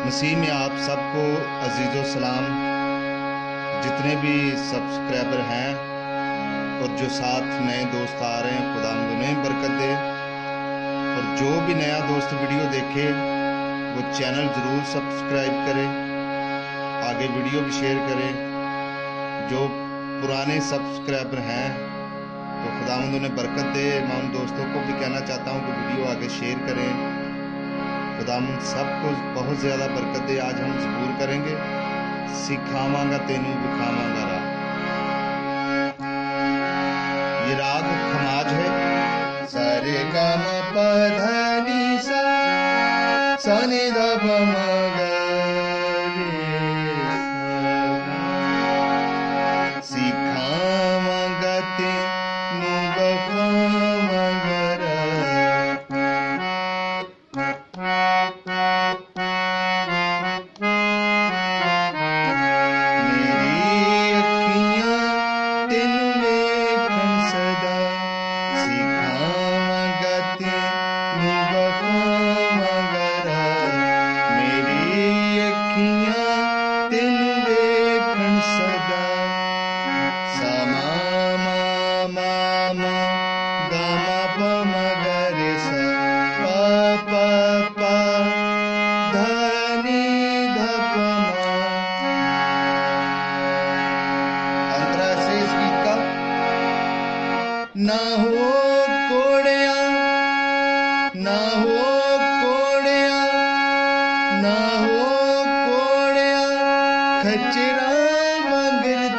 मसीह में आप सबको अज़ीज़ सलाम। जितने भी सब्सक्राइबर हैं और जो साथ नए दोस्त आ रहे हैं, खुदा उन्हें बरकत दे। और जो भी नया दोस्त वीडियो देखे, वो चैनल ज़रूर सब्सक्राइब करे, आगे वीडियो भी शेयर करें। जो पुराने सब्सक्राइबर हैं तो खुदा उन्हें बरकत दे। मैं उन दोस्तों को भी कहना चाहता हूँ कि वीडियो आगे शेयर करें। खुदाम सबको बहुत ज़्यादा बरकत दे। आज हम जबूर करेंगे। सिखावांगा तेनू दिखावांगा राग ये राग खमाज है। सारे गाम पधनी सा, सनी दब सिखावांगा तेनू बखावांगा ना हो कोड़िया ना हो कोड़िया ना हो कोड़िया खचरा मगर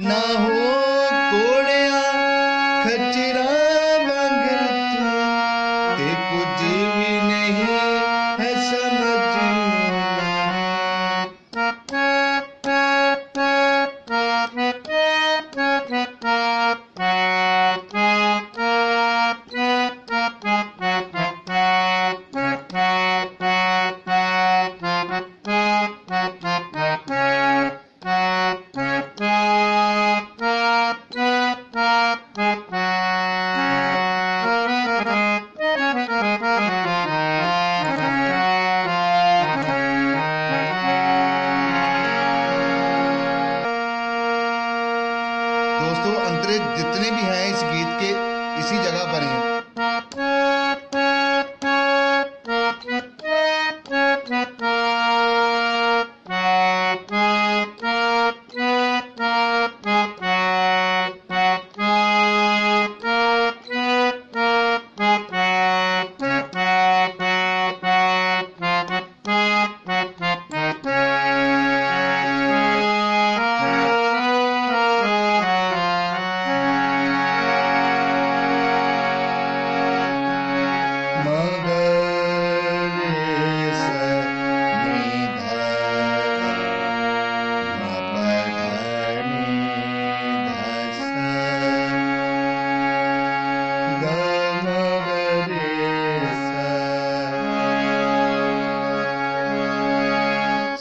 ना हो दोस्तों अंतरे जितने भी हैं इस गीत के इसी जगह पर हैं।